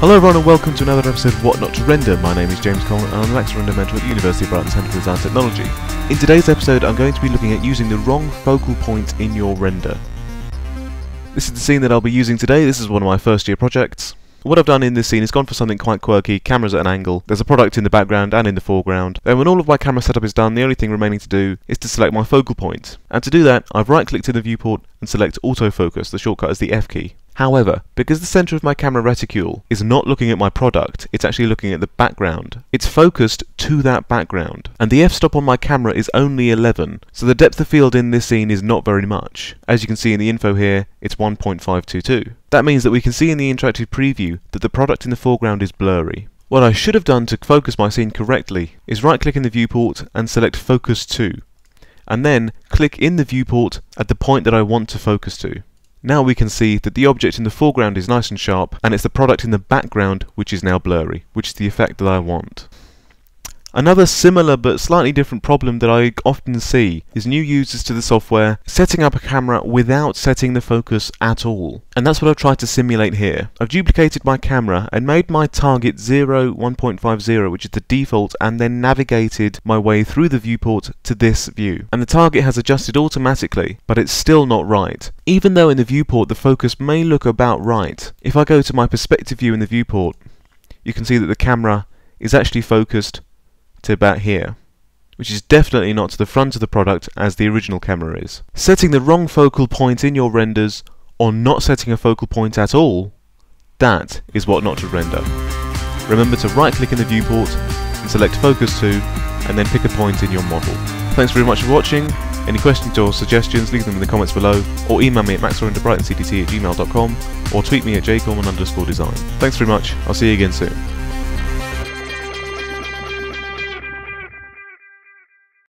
Hello everyone and welcome to another episode of What Not to Render. My name is James Coleman and I'm an Maxwell Render Mentor at the University of Brighton Centre for Design Technology. In today's episode I'm going to be looking at using the wrong focal point in your render. This is the scene that I'll be using today, this is one of my first year projects. What I've done in this scene is gone for something quite quirky, cameras at an angle, there's a product in the background and in the foreground, and when all of my camera setup is done the only thing remaining to do is to select my focal point. And to do that I've right clicked in the viewport and select autofocus, the shortcut is the F key. However, because the center of my camera reticule is not looking at my product, it's actually looking at the background. It's focused to that background. And the f-stop on my camera is only 11, so the depth of field in this scene is not very much. As you can see in the info here, it's 1.522. That means that we can see in the interactive preview that the product in the foreground is blurry. What I should have done to focus my scene correctly is right click in the viewport and select focus to, and then click in the viewport at the point that I want to focus to. Now we can see that the object in the foreground is nice and sharp, and it's the product in the background which is now blurry, which is the effect that I want. Another similar but slightly different problem that I often see is new users to the software setting up a camera without setting the focus at all. And that's what I've tried to simulate here. I've duplicated my camera and made my target 0, 1.50 which is the default and then navigated my way through the viewport to this view. And the target has adjusted automatically but it's still not right. Even though in the viewport the focus may look about right, if I go to my perspective view in the viewport you can see that the camera is actually focused to about here, which is definitely not to the front of the product as the original camera is. Setting the wrong focal point in your renders, or not setting a focal point at all, that is what not to render. Remember to right click in the viewport and select focus to, and then pick a point in your model. Thanks very much for watching. Any questions or suggestions, leave them in the comments below, or email me at maxrenderbrightoncdt at gmail.com, or tweet me at jcoleman underscore design. Thanks very much, I'll see you again soon.